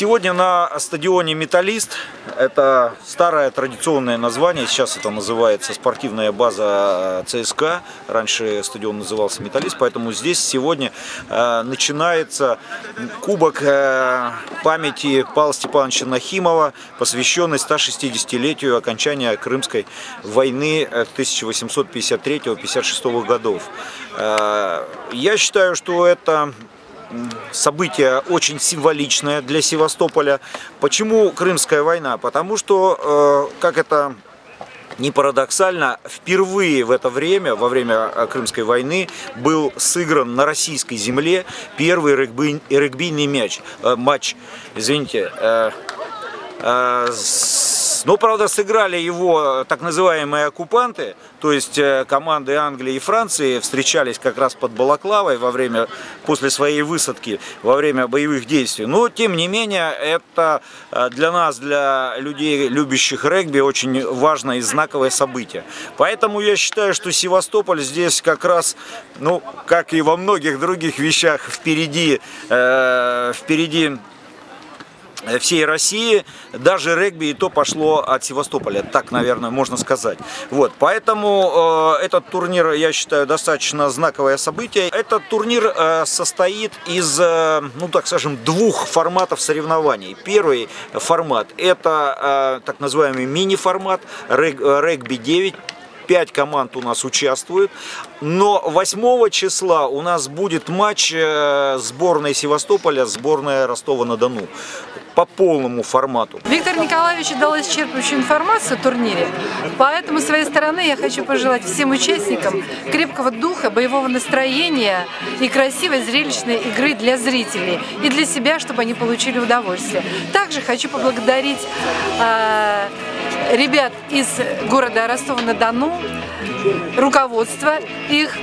Сегодня на стадионе «Металлист», это старое традиционное название, сейчас это называется спортивная база ЦСКА, раньше стадион назывался «Металлист», поэтому здесь сегодня э, начинается кубок э, памяти Павла Степановича Нахимова, посвященный 160-летию окончания Крымской войны 1853-56 годов. Э, я считаю, что это событие очень символичное для Севастополя. Почему Крымская война? Потому что, э, как это не парадоксально, впервые в это время, во время э, Крымской войны, был сыгран на российской земле первый регби, регбийный мяч, э, матч, извините, но, правда, сыграли его так называемые оккупанты, то есть э, команды Англии и Франции встречались как раз под Балаклавой во время, после своей высадки, во время боевых действий. Но, тем не менее, это э, для нас, для людей, любящих регби, очень важное и знаковое событие. Поэтому я считаю, что Севастополь здесь как раз, ну, как и во многих других вещах, впереди, э, впереди Э, всей России, даже регби и то пошло от Севастополя, так, наверное, можно сказать. Вот, поэтому э, этот турнир, я считаю, достаточно знаковое событие. Этот турнир э, состоит из, э, ну так скажем, двух форматов соревнований. Первый формат это э, так называемый мини-формат, э, регби 9, 5 команд у нас участвуют. Но 8 числа у нас будет матч э, сборной Севастополя, сборная Ростова-на-Дону по полному формату. Виктор Николаевич дал исчерпывающую информацию о турнире, поэтому с своей стороны я хочу пожелать всем участникам крепкого духа, боевого настроения и красивой зрелищной игры для зрителей и для себя, чтобы они получили удовольствие. Также хочу поблагодарить э, ребят из города Ростова-на-Дону, руководство их.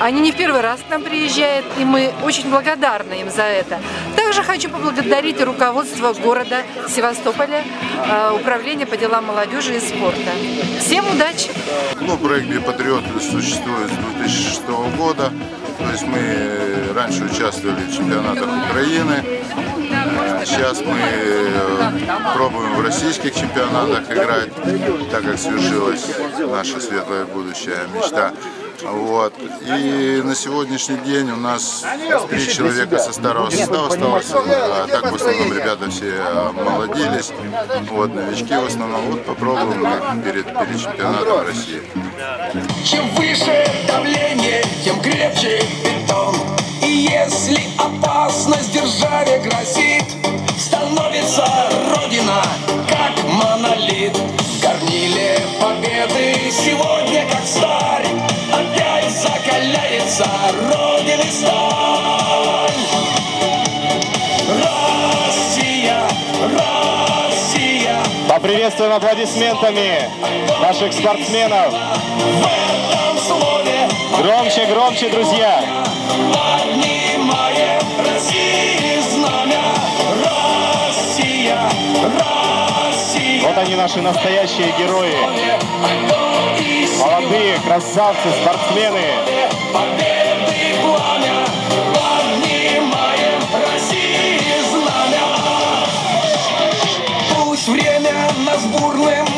Они не в первый раз к нам приезжают, и мы очень благодарны им за это. Также хочу поблагодарить руководство города Севастополя, э, Управление по делам молодежи и спорта. Всем удачи! Клуб регби «Патриот» существует с 2006 года. То есть мы раньше участвовали в чемпионатах Украины, Сейчас мы э, пробуем в российских чемпионатах играть, так как свершилась наша светлая будущая мечта. Вот. И на сегодняшний день у нас три человека со старого состава осталось, а так в основном ребята все молодились, вот, новички в основном. Вот попробуем перед, перед чемпионатом России. Чем выше давление, тем крепче бетон. Если опасность державе грозит, становится Родина как монолит. В горниле победы сегодня как старь, опять закаляется Родины сталь. Россия, Россия. Поприветствуем аплодисментами наших спортсменов. Громче, громче, друзья! Поднимаем России знамя. Россия, Россия. Вот они, наши настоящие герои. Молодые красавцы, спортсмены. победы пламя. Поднимаем России знамя. Пусть время нас бурным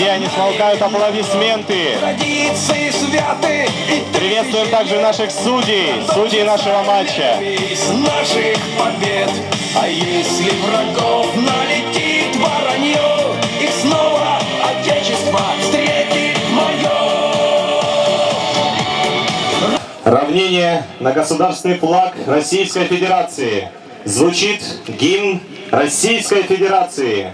Россия. Друзья, не смолкают аплодисменты. Традиции святы и Приветствуем также наших судей, судей нашего матча. наших побед. А если врагов налетит воронье, их снова Отечество встретит мое. Равнение на государственный флаг Российской Федерации. Звучит гимн Российской Федерации.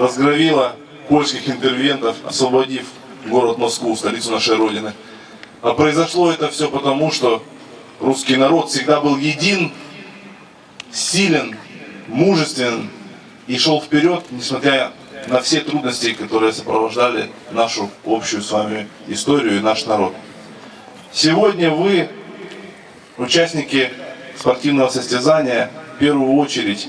Разгромила польских интервентов, освободив город Москву, столицу нашей Родины. А произошло это все потому, что русский народ всегда был един, силен, мужествен и шел вперед, несмотря на все трудности, которые сопровождали нашу общую с вами историю и наш народ. Сегодня вы, участники спортивного состязания, в первую очередь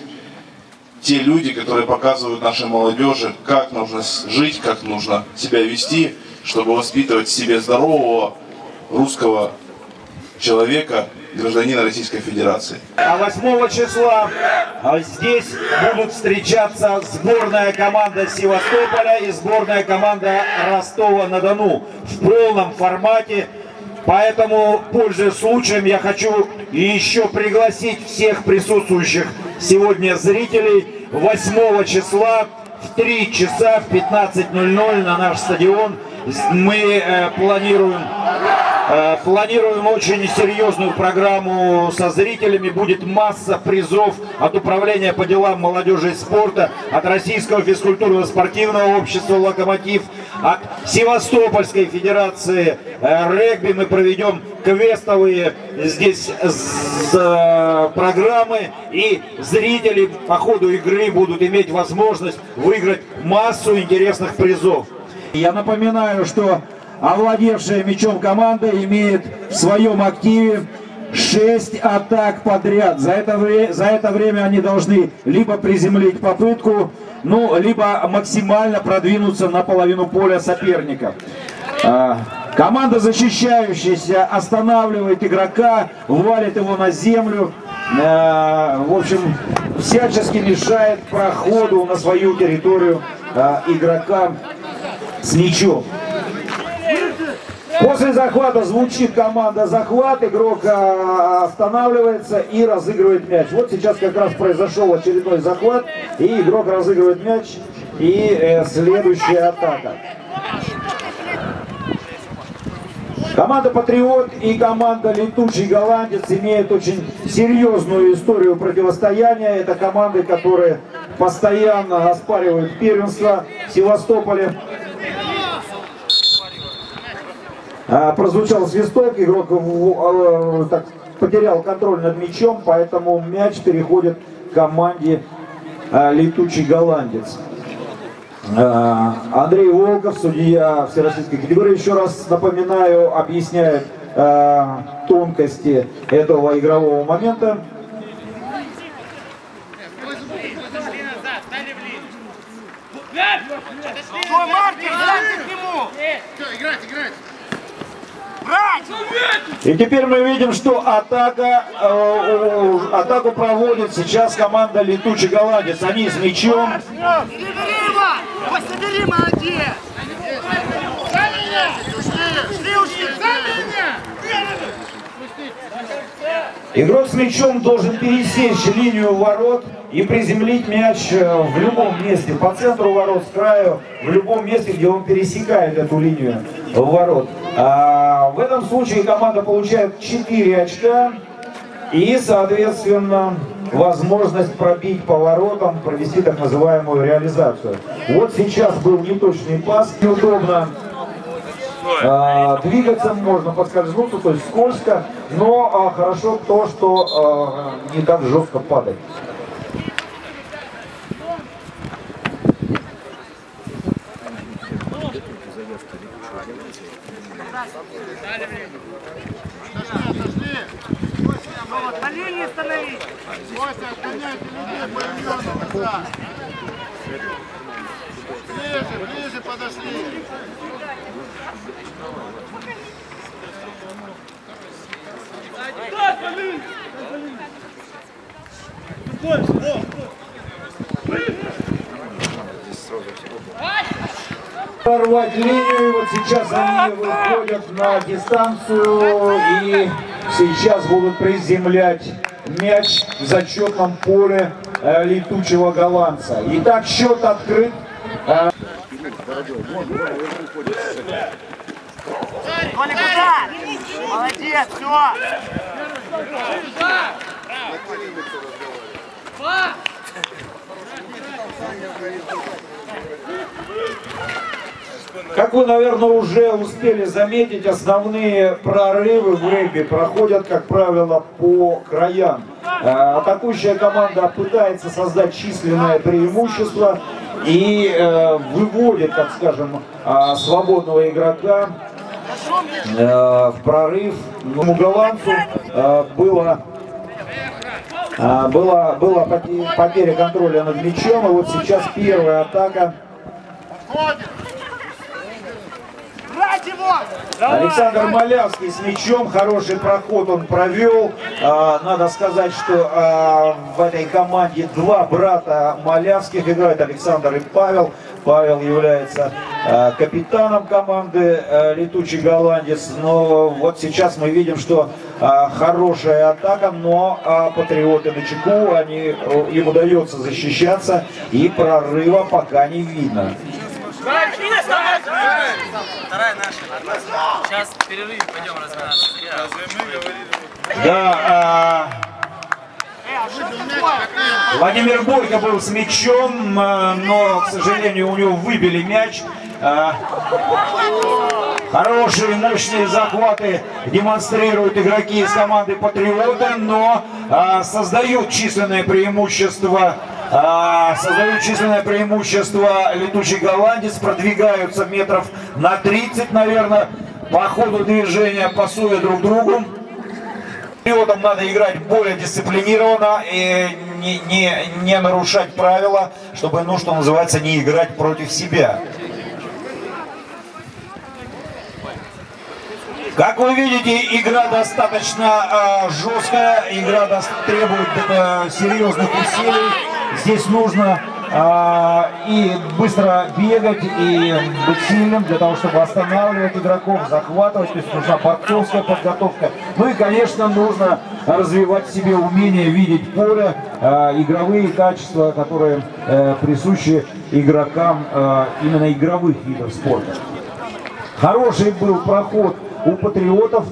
те люди, которые показывают нашей молодежи, как нужно жить, как нужно себя вести, чтобы воспитывать в себе здорового русского человека, гражданина Российской Федерации. А 8 числа а, здесь будут встречаться сборная команда Севастополя и сборная команда Ростова-на-Дону в полном формате. Поэтому, пользуясь случаем, я хочу еще пригласить всех присутствующих сегодня зрителей 8 числа в 3 часа в 15.00 на наш стадион. Мы э, планируем Э, планируем очень серьезную программу со зрителями. Будет масса призов от Управления по делам молодежи и спорта, от Российского физкультурного спортивного общества «Локомотив», от Севастопольской федерации э, регби. Мы проведем квестовые здесь программы. И зрители по ходу игры будут иметь возможность выиграть массу интересных призов. Я напоминаю, что овладевшая мячом команда имеет в своем активе 6 атак подряд. За это, за это время они должны либо приземлить попытку, ну, либо максимально продвинуться на половину поля соперника. Команда, защищающаяся, останавливает игрока, валит его на землю. А, в общем, всячески мешает проходу на свою территорию а, игрока с мячом. После захвата звучит команда захват, игрок а, останавливается и разыгрывает мяч. Вот сейчас как раз произошел очередной захват, и игрок разыгрывает мяч, и э, следующая атака. Команда «Патриот» и команда «Летучий голландец» имеют очень серьезную историю противостояния. Это команды, которые постоянно оспаривают первенство в Севастополе. А, прозвучал свисток, игрок а, так, потерял контроль над мячом, поэтому мяч переходит команде а, «Летучий голландец». Андрей Волков, судья Всероссийской категории, еще раз напоминаю, объясняет тонкости этого игрового момента. Играть, играть! И теперь мы видим, что атака, э, атаку проводит сейчас команда «Летучий голландец». Они с мячом. Игрок с мячом должен пересечь линию ворот и приземлить мяч э, в любом месте, по центру ворот, с краю, в любом месте, где он пересекает эту линию ворот. А в этом случае команда получает 4 очка и, соответственно, возможность пробить поворотом, провести так называемую реализацию. Вот сейчас был неточный пас, неудобно а, двигаться можно подскользнуться, то есть скользко, но а, хорошо то, что а, не так жестко падает. На линии становись! Костя, отгоняйте людей по Ближе, ближе подошли. Порвать линию, вот сейчас они выходят на дистанцию и сейчас будут приземлять мяч в зачетном поле э, летучего голландца. Итак, счет открыт. Э? Молодец, все. Как вы, наверное, уже успели заметить, основные прорывы в регби проходят, как правило, по краям. Э, Атакующая команда пытается создать численное преимущество и э, выводит, так скажем, э, свободного игрока в прорыв. Ну, голландцу было была, была поте- потеря контроля над мячом, и вот сейчас первая атака. Александр Малявский с мячом, хороший проход он провел. А, Надо сказать, что а, в этой команде два брата Малявских играют, Александр и Павел. Павел является а, капитаном команды «Летучий голландец». Но вот сейчас мы видим, что хорошая атака, но патриоты на чеку, они, им удается защищаться, и прорыва пока не видно. Вторая наша. Сейчас перерыв, пойдем разминаться. Да, а, Владимир Бойко был с мячом, а, но, к сожалению, у него выбили мяч. А, Хорошие, мощные захваты демонстрируют игроки из команды Патриоты, но а, создают численное преимущество создают численное преимущество летучий голландец, продвигаются метров на 30, наверное, по ходу движения, пасуя друг другу. Пилотам надо играть более дисциплинированно и не, не, не нарушать правила, чтобы, ну, что называется, не играть против себя. Как вы видите, игра достаточно э, жесткая, игра требует э, серьезных усилий. Здесь нужно э, и быстро бегать, и быть сильным для того, чтобы останавливать игроков, захватывать. То есть нужна борцовская подготовка. Ну и, конечно, нужно развивать себе умение видеть поле, э, игровые качества, которые э, присущи игрокам э, именно игровых видов спорта. Хороший был проход у патриотов.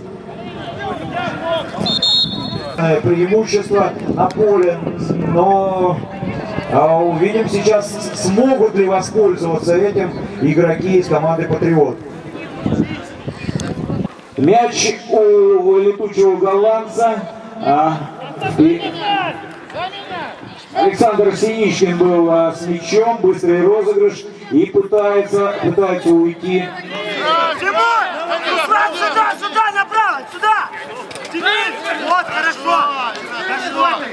Э, Преимущество на поле, но а, увидим сейчас, смогут ли воспользоваться этим игроки из команды Патриот. Мяч у летучего голландца. а, и Александр Синичкин был а, с мячом, быстрый розыгрыш и пытается, пытается уйти. Тимур! Руслан, сюда, сюда, направо, сюда! Теперь! Вот, хорошо! Хорошо!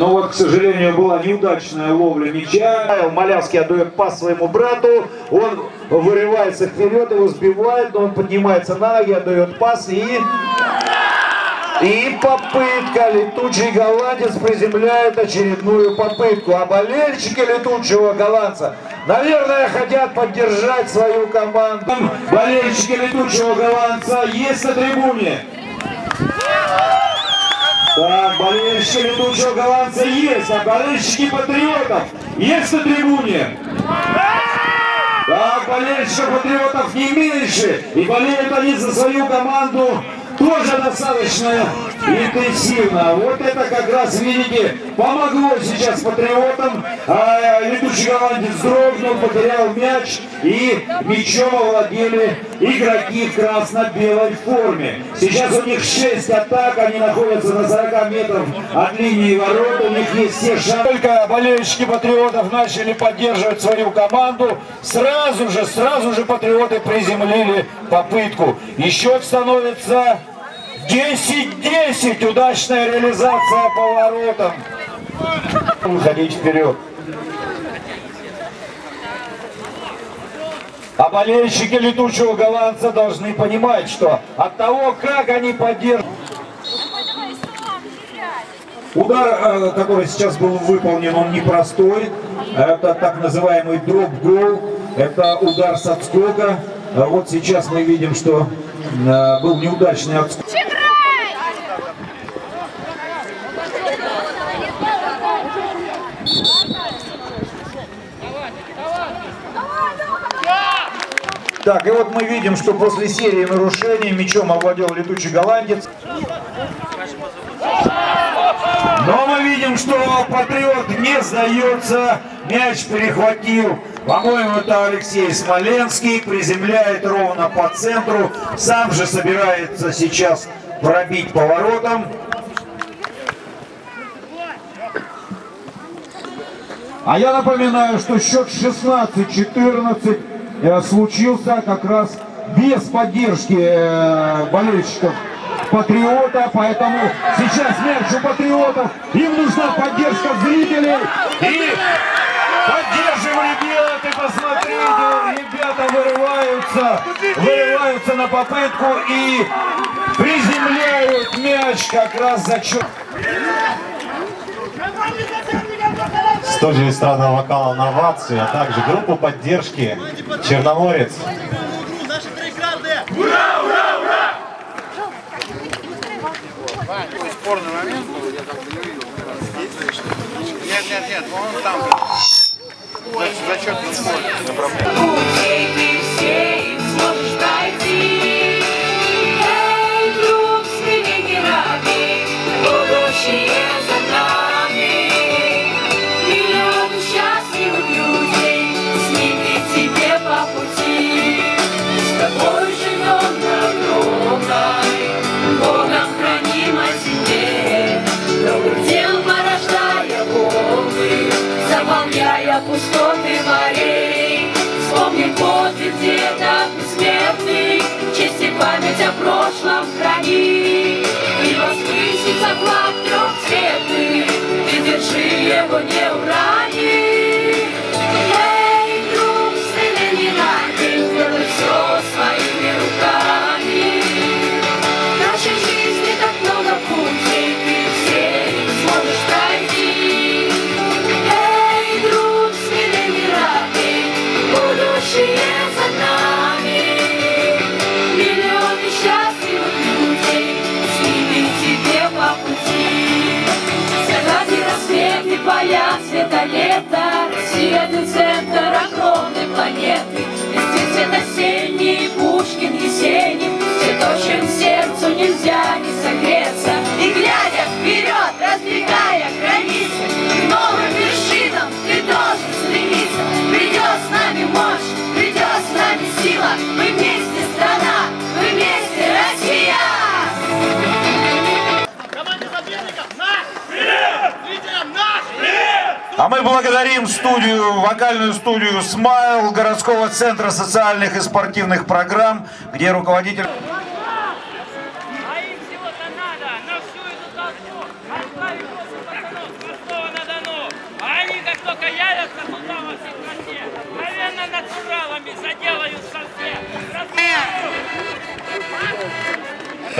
Но вот, к сожалению, была неудачная ловля мяча. Малявский отдает пас своему брату. Он вырывается вперед, его сбивает, но он поднимается на ноги, отдает пас и... И попытка. Летучий голландец приземляет очередную попытку. А болельщики летучего голландца, наверное, хотят поддержать свою команду. Болельщики летучего голландца есть на трибуне. Так, болельщики летучего голландца есть, а болельщики патриотов есть на трибуне. Так, болельщиков патриотов не меньше, и болеют они за свою команду тоже достаточно интенсивно. Вот это как раз, видите, помогло сейчас патриотам. А, летучий голландец дрогнул, потерял мяч, и мячом овладели игроки в красно-белой форме. Сейчас у них 6 атак, они находятся на 40 метров от линии ворот, у них есть все шансы. Только болельщики патриотов начали поддерживать свою команду, сразу же, сразу же патриоты приземлили попытку. Счет становится 10-10. Удачная реализация поворотом. Выходить вперед. А болельщики летучего голландца должны понимать, что от того, как они поддерживают... Удар, э, который сейчас был выполнен, он непростой. Это так называемый дроп-гол. Это удар с отскока. А Вот сейчас мы видим, что э, был неудачный отскок. Так, и вот мы видим, что после серии нарушений мячом овладел летучий голландец. Но мы видим, что Патриот не сдается. Мяч перехватил. По-моему, это Алексей Смоленский. Приземляет ровно по центру. Сам же собирается сейчас пробить поворотом. А я напоминаю, что счет 16-14 э, случился как раз без поддержки э, болельщиков Патриота, поэтому сейчас мяч у Патриотов, им нужна поддержка зрителей. И поддерживаем ребят, и посмотрите, ребята вырываются, вырываются на попытку и приземляют мяч как раз за счет... студию эстрадного вокала «Новации», а также группу поддержки «Черноморец». Ура, ура, ура! Спорный момент был, я так не увидел. Нет, нет, нет, он там. Зачетный спор. Богом пустоты морей. Вспомни подвиг деда бессмертный, Честь и память о прошлом храни. И воскресится флаг трехцветный, Ты держи его, не урани. Нельзя не согреться. И глядя вперед, раздвигая границы, К новым вершинам ты должен стремиться. Придет с нами мощь, придет с нами сила, Мы вместе страна, мы вместе Россия! А мы благодарим студию, вокальную студию «Смайл» городского центра социальных и спортивных программ, где руководитель...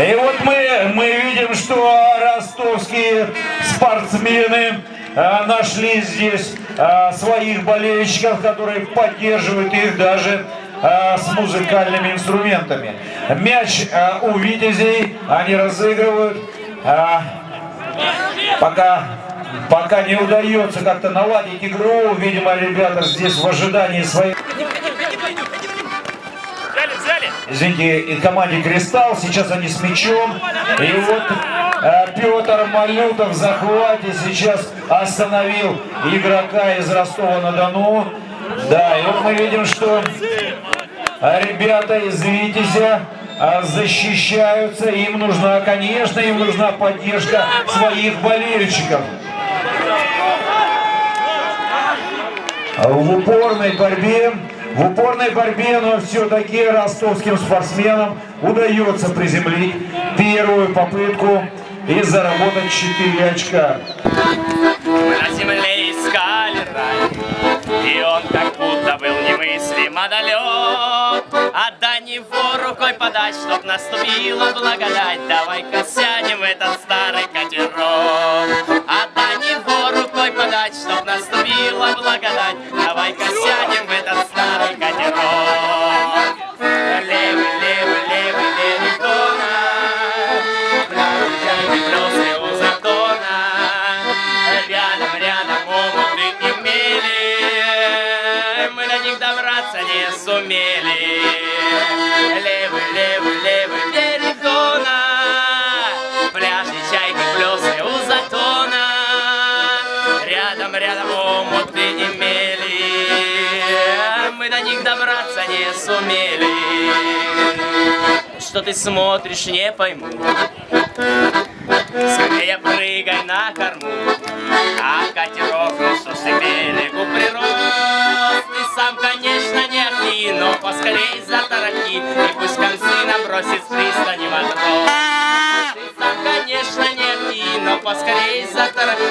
И вот мы, мы видим, что ростовские спортсмены а, нашли здесь а, своих болельщиков, которые поддерживают их даже а, с музыкальными инструментами. Мяч а, у Витязей они разыгрывают. а, пока, пока не удается как-то наладить игру, видимо, ребята здесь в ожидании своих... Извините, и команде «Кристалл». Сейчас они с мячом. И вот э, Петр Малютов в захвате сейчас остановил игрока из Ростова-на-Дону. Да, и вот мы видим, что ребята из Витязя э, защищаются. Им нужна, конечно, им нужна поддержка своих болельщиков. В упорной борьбе в упорной борьбе, но все-таки ростовским спортсменам удается приземлить первую попытку и заработать 4 очка. На земле искали рай, и он как будто был немыслимо далек. А до него рукой подать, чтоб наступила благодать. Давай-ка сядем в этот старый катерок. них добраться не сумели. Левый, левый, левый берег Дона, пляжи, чайки, плюсы у затона. Рядом, рядом омуты не мели, мы до них добраться не сумели. Что ты смотришь, не пойму. Скорее прыгай на корму, а катеров, ну что ж ты природы. Конечно, не ахни, но поскорей затарахи, и пусть концы набросит с пристани матрос. Конечно, не ахни, но поскорей затарахи,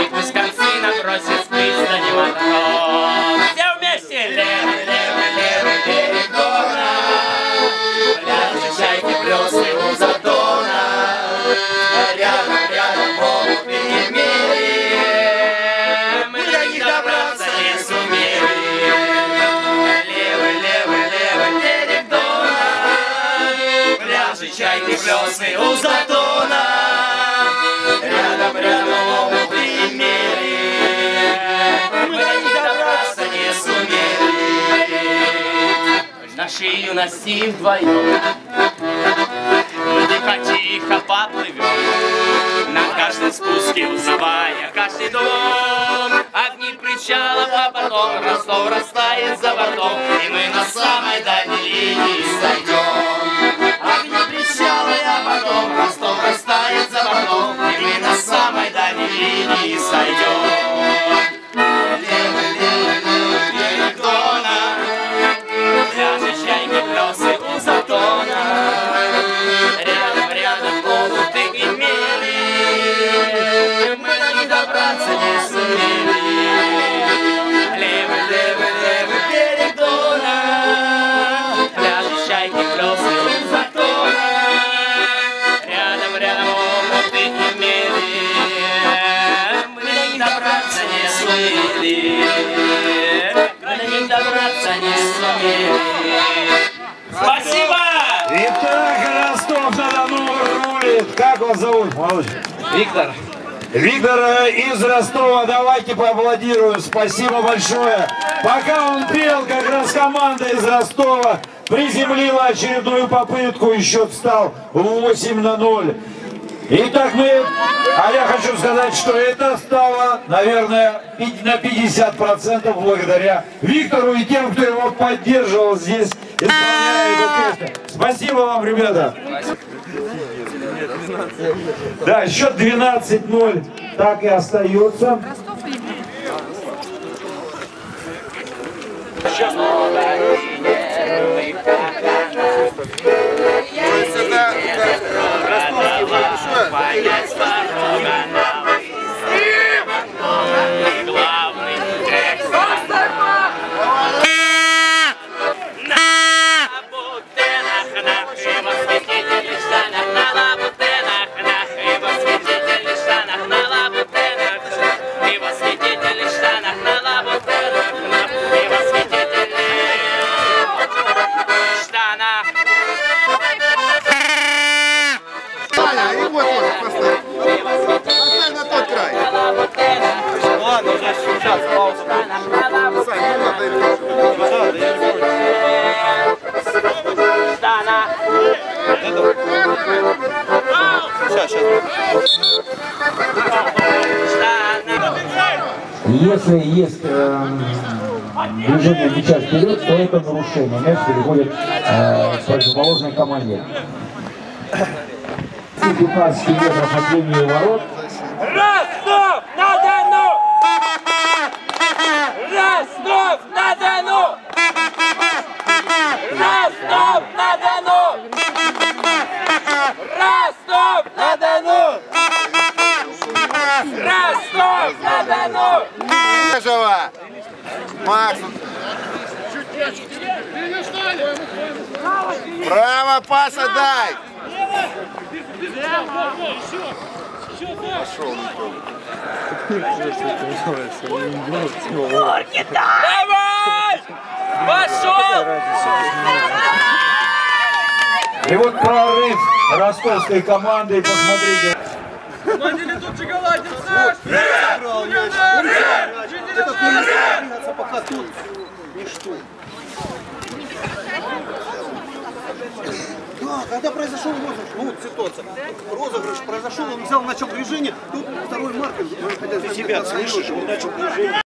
и пусть концы набросит с пристани матрос. Все вместе! Левый, левый, левый берег Дона, чайки, плесы у затона. Плесы у затона. Рядом, рядом могут и имели, мы до них добраться не сумели. Нашей юности вдвоем. Мы тихо-тихо поплывем. На каждом спуске узнавая каждый дом. Огни причалов, а потом Ростов растает за бортом. И мы на самой дальней линии сойдем причалы, а потом Ростов растает за бортом И мы на самой дальней линии сойдем Виктор э, из Ростова, давайте поаплодируем, спасибо большое. Пока он пел, как раз команда из Ростова приземлила очередную попытку, и счет стал 8 на 0. Итак, мы, а я хочу сказать, что это стало, наверное, на 50% благодаря Виктору и тем, кто его поддерживал здесь, исполняя эту песню. Спасибо вам, ребята. Да, счет 12-0 так и остается. Понять Если есть э, движение мяча вперед, то это нарушение. Мяч переходит э, к противоположной команде. 15 метров от линии ворот. Ростов на Дону! Ростов на Дону! Ростов на Дону! Ростов на Дону! Макс. Право паса дай. Пошел, Давай! Пошел! И вот прорыв ростовской команды. Посмотрите. Шоколадец наш! Этот не двигаться, пока тут ничто. Да, Да, когда произошел розыгрыш, ну вот ситуация, розыгрыш произошел, он взял, начал движение, тут второй маркер, Ты себя слышишь, он начал движение.